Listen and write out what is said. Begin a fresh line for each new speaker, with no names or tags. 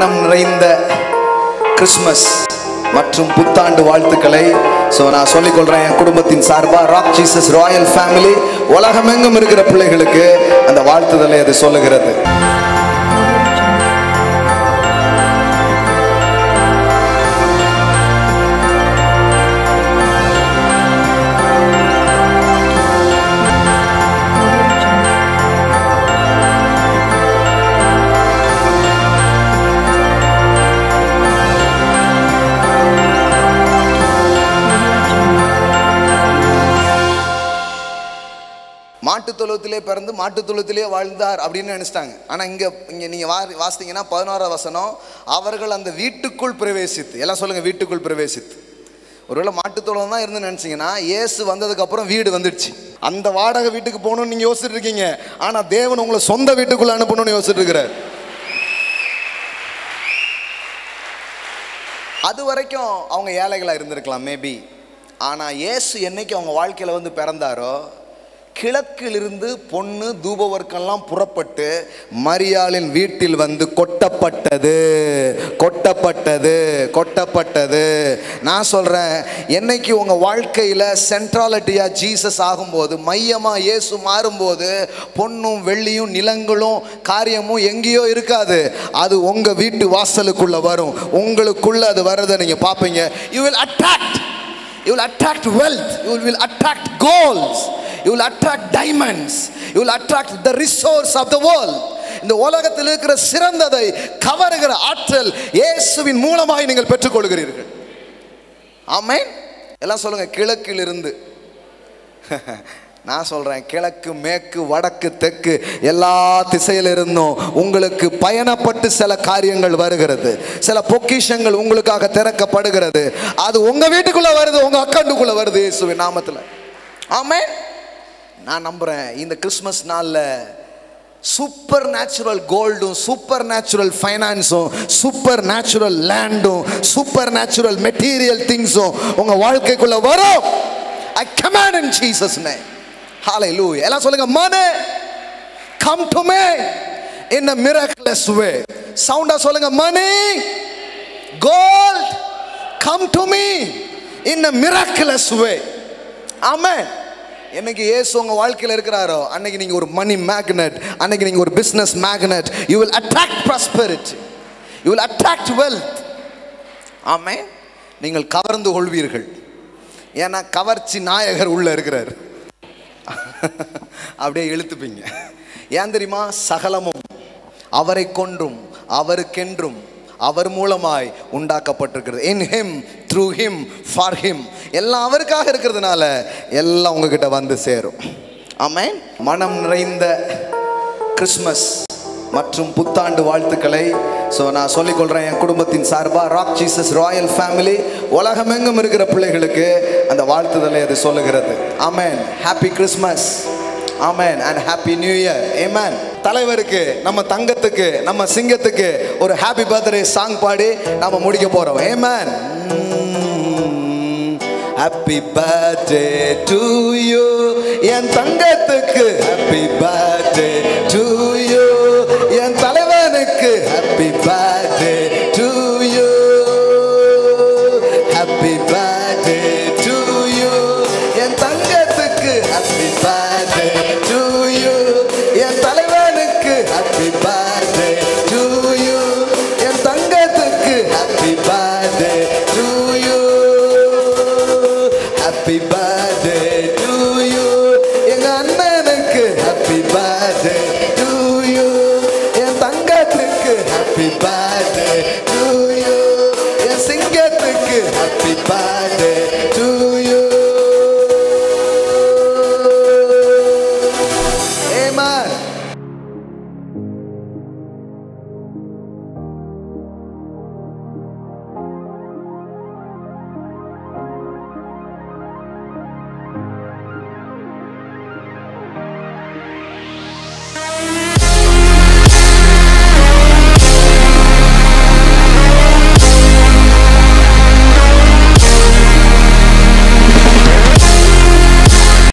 மனம் நிறைந்த கிறிஸ்மஸ் மற்றும் புத்தாண்டு வாழ்த்துக்களை. ஸோ நான் சொல்லிக் கொள்றேன் என் குடும்பத்தின் சார்பா ராக் ஜீசஸ் ராயல் ஃபேமிலி உலகமெங்கும் இருக்கிற பிள்ளைகளுக்கு அந்த வாழ்த்துதலை அது சொல்லுகிறது. மாட்டுத் தொழுவத்திலே பிறந்து மாட்டுத் தொழுவத்திலே வாழ்ந்தார் அப்படின்னு நினச்சிட்டாங்க. ஆனால் இங்கே இங்கே நீங்கள் வா வாசித்தீங்கன்னா பதினோராம் வசனம் அவர்கள் அந்த வீட்டுக்குள் பிரவேசித்து எல்லாம் சொல்லுங்கள் வீட்டுக்குள் பிரவேசித்து. ஒருவேளை மாட்டுத் தொழுவம் தான் இருந்து நினச்சிங்கன்னா இயேசு வந்ததுக்கப்புறம் வீடு வந்துடுச்சு அந்த வாடகை வீட்டுக்கு போகணும்னு நீங்கள் யோசிச்சுட்டு இருக்கீங்க. ஆனால் தேவன் உங்களை சொந்த வீட்டுக்குள்ளே அனுப்பணும்னு யோசிச்சுட்டு இருக்கிறார். அது வரைக்கும் அவங்க ஏழைகளாக இருந்திருக்கலாம் மேபி ஆனால் இயேசு என்னைக்கு அவங்க வாழ்க்கையில் வந்து பிறந்தாரோ கிழக்கிலிருந்து பொண்ணு தூபவர்க்கெல்லாம் புறப்பட்டு மரியாளின் வீட்டில் வந்து கொட்டப்பட்டது. கொட்டப்பட்டது கொட்டப்பட்டது. நான் சொல்கிறேன் என்னைக்கு உங்கள் வாழ்க்கையில் சென்ட்ராலிட்டியாக ஜீசஸ் ஆகும்போது மையமாக இயேசு மாறும்போது பொண்ணும் வெள்ளியும் நிலங்களும் காரியமும் எங்கேயோ இருக்காது. அது உங்கள் வீட்டு வாசலுக்குள்ளே வரும். உங்களுக்குள்ளே அது வர்றதை நீங்கள் பார்ப்பீங்க. You will attract you will attract wealth you will attract golds you will attract diamonds you will attract the resource of the world இந்த உலகத்தில் இருக்கிற சிறந்ததை கவருகிற ஆற்றல் இயேசுவின் மூலமாக நீங்கள் பெற்றுக்கொள்கிறீர்கள். ஆமே எல்லாம் சொல்லுங்க கிழக்கிலிருந்து. நான் சொல்கிறேன் கிழக்கு மேற்கு வடக்கு தெற்கு எல்லா திசையிலிருந்தும் உங்களுக்கு பயணப்பட்டு சில காரியங்கள் வருகிறது. சில பொக்கிஷங்கள் உங்களுக்காக திறக்கப்படுகிறது. அது உங்கள் வீட்டுக்குள்ளே வருது உங்கள் அக்கௌண்ட்டுக்குள்ளே வருது இயேசுவின் நாமத்தில். ஆமே நான் நம்புகிறேன் இந்த கிறிஸ்மஸ் நாளில் சூப்பர் நேச்சுரல் கோல்டும் சூப்பர் நேச்சுரல் ஃபைனான்ஸும் சூப்பர் நேச்சுரல் லேண்டும் சூப்பர் நேச்சுரல் மெட்டீரியல் திங்ஸும் உங்கள் வாழ்க்கைக்குள்ள வரும். ஐ கமாண்ட் இன் ஜீசஸ் ஹாலை லூ எல்லாம் சொல்லுங்க money come to me in a miraculous way சவுண்டா சொல்லுங்க money gold come to me in a miraculous way ஆமென் என்னைக்கு இயேசு உங்க வாழ்க்கையில் இருக்கிறாரோ அன்னைக்கு நீங்க ஒரு மணி மேக்னெட் அன்னைக்கு நீங்க ஒரு business magnet you will attract prosperity you will attract wealth ஆமே நீங்கள் கவர்ந்து கொள்வீர்கள். ஏன்னா கவர்ச்சி நாயகர் உள்ள இருக்கிறார். அப்படியே இழுத்துப்பீங்க. ஏன் தெரியுமா? சகலமும் அவரை கொன்றும் அவருக்கென்றும் அவர் மூலமாய் உண்டாக்கப்பட்டிருக்கிறது. In him through him for him எல்லாம் அவருக்காக இருக்கிறதுனால எல்லாம் உங்ககிட்ட வந்து சேரும். ஆமாம் மனம் நிறைந்த கிறிஸ்மஸ் மற்றும் புத்தாண்டு வாழ்த்துக்களை ஸோ நான் சொல்லிக்கொள்கிறேன் என் குடும்பத்தின் சார்பாக ராக் ஜீசஸ் ராயல் ஃபேமிலி உலகமெங்கும் இருக்கிற பிள்ளைகளுக்கு அந்த வாழ்த்துதலை அது சொல்லுகிறது. ஆமேன் ஹாப்பி கிறிஸ்மஸ் ஆமேன் அண்ட் ஹாப்பி நியூ இயர் ஏமேன் தலைவருக்கு நம்ம தங்கத்துக்கு நம்ம சிங்கத்துக்கு ஒரு ஹாப்பி பர்த்டே சாங் பாடி நாம முடிக்க போறோம். ஏமேன் ஹாப்பி பர்த்டே டு யூ என் தங்கத்துக்கு Happy birthday.